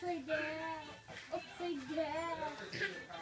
upside down, upside down.